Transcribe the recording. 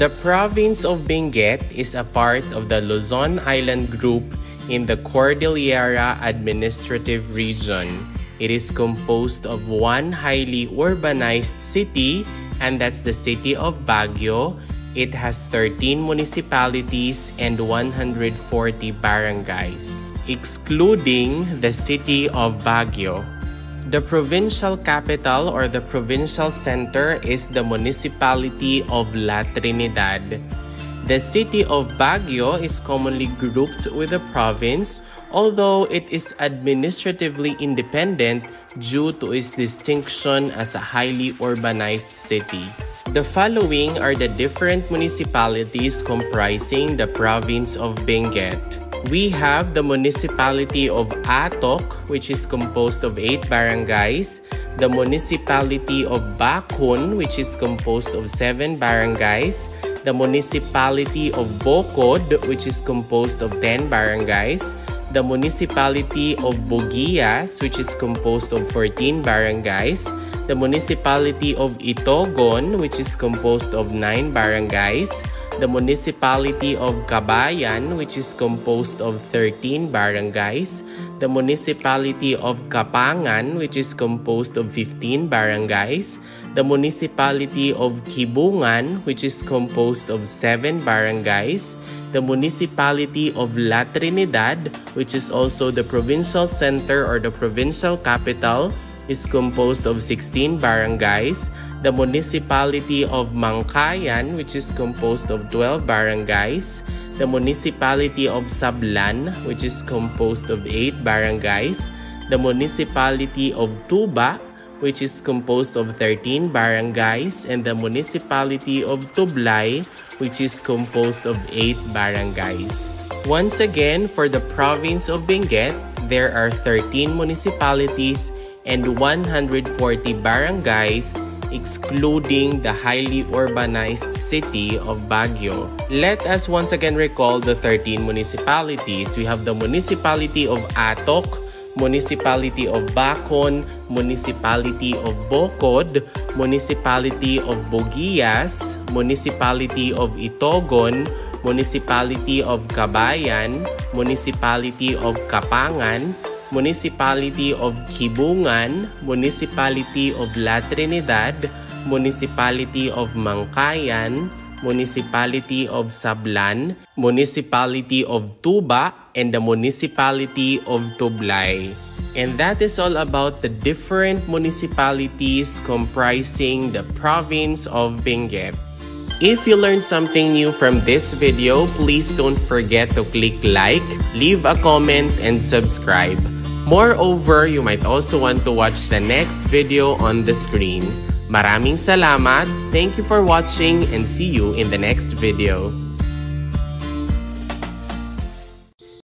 The province of Benguet is a part of the Luzon Island Group in the Cordillera Administrative Region. It is composed of one highly urbanized city, and that's the city of Baguio. It has 13 municipalities and 140 barangays, excluding the city of Baguio. The provincial capital or the provincial center is the municipality of La Trinidad. The city of Baguio is commonly grouped with the province, although it is administratively independent due to its distinction as a highly urbanized city. The following are the different municipalities comprising the province of Benguet. We have the municipality of Atok, which is composed of 8 barangays, the municipality of Bakun, which is composed of 7 barangays, the municipality of Bokod, which is composed of 10 barangays, the municipality of Buguias, which is composed of 14 barangays, the municipality of Itogon, which is composed of 9 barangays, the municipality of Kabayan, which is composed of 13 barangays, the municipality of Kapangan, which is composed of 15 barangays, the municipality of Kibungan, which is composed of 7 barangays, the municipality of La Trinidad, which is also the provincial center or the provincial capital, is composed of 16 barangays, the municipality of Mankayan, which is composed of 12 barangays, the municipality of Sablan, which is composed of 8 barangays, the municipality of Tuba, which is composed of 13 barangays, and the municipality of Tublay, which is composed of 8 barangays. Once again, for the province of Benguet, there are 13 municipalities and 140 barangays excluding the highly urbanized city of Baguio. Let us once again recall the 13 municipalities. We have the municipality of Atok, municipality of Bakun, municipality of Bokod, municipality of Buguias, municipality of Itogon, municipality of Kabayan, municipality of Kapangan, Municipality of Kibungan, Municipality of La Trinidad, Municipality of Mankayan, Municipality of Sablan, Municipality of Tuba, and the Municipality of Tublay. And that is all about the different municipalities comprising the province of Benguet. If you learned something new from this video, please don't forget to click like, leave a comment, and subscribe. Moreover, you might also want to watch the next video on the screen. Maraming salamat, thank you for watching, and see you in the next video.